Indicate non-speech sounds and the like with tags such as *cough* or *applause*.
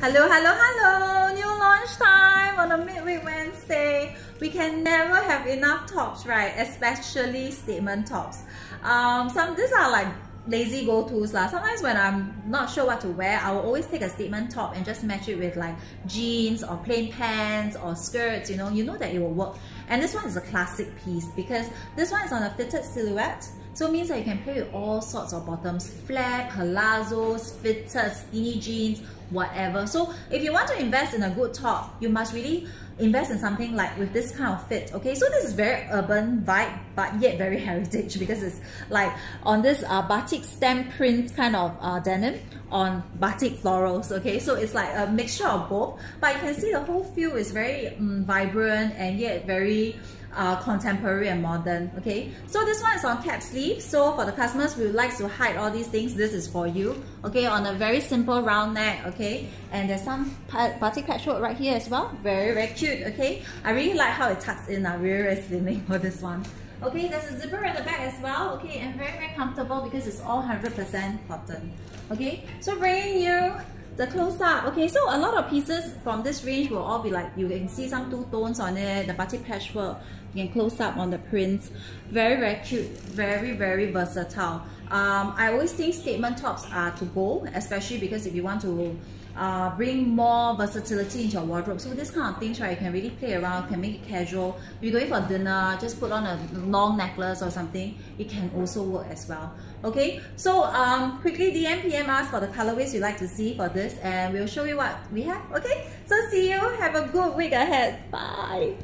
Hello, hello, hello! New launch time on a midweek Wednesday. We can never have enough tops, right? Especially statement tops. Um, some these are like lazy go-tos lah. Sometimes when I'm not sure what to wear, I will always take a statement top and just match it with like jeans or plain pants or skirts, you know, you know that it will work. And this one is a classic piece because this one is on a fitted silhouette. So it means that you can play with all sorts of bottoms, flare, palazzos, fitted, skinny jeans, whatever. So if you want to invest in a good top, you must really invest in something like with this kind of fit okay so this is very urban vibe but yet very *laughs* heritage because it's like on this uh, batik stamp print kind of uh, denim on batik florals okay so it's like a mixture of both but you can see the whole feel is very um, vibrant and yet very uh, contemporary and modern okay? So this one is on cap sleeve. So for the customers who like to hide all these things. This is for you okay? On a very simple round neck okay? And there's some batik patchwork right here as well. Very very cute okay? I really like how it tucks in. Uh, very very slimming *laughs* for this one. Okay there's a zipper at the back as well okay? And very very comfortable because it's all 100% cotton. Okay? So bringing you the close-up okay? So a lot of pieces from this range will all be like you can see some two tones on it the batik patchwork you can close up on the prints. Very very cute. Very very versatile um, I always think statement tops are to go especially because if you want to uh, bring more versatility into your wardrobe. So this kind of things, right, you can really play around, can make it casual. If you're going for dinner, just put on a long necklace or something. It can also work as well. Okay, so um, quickly DM PM us for the colorways you'd like to see for this and we'll show you what we have. Okay, so see you. Have a good week ahead. Bye.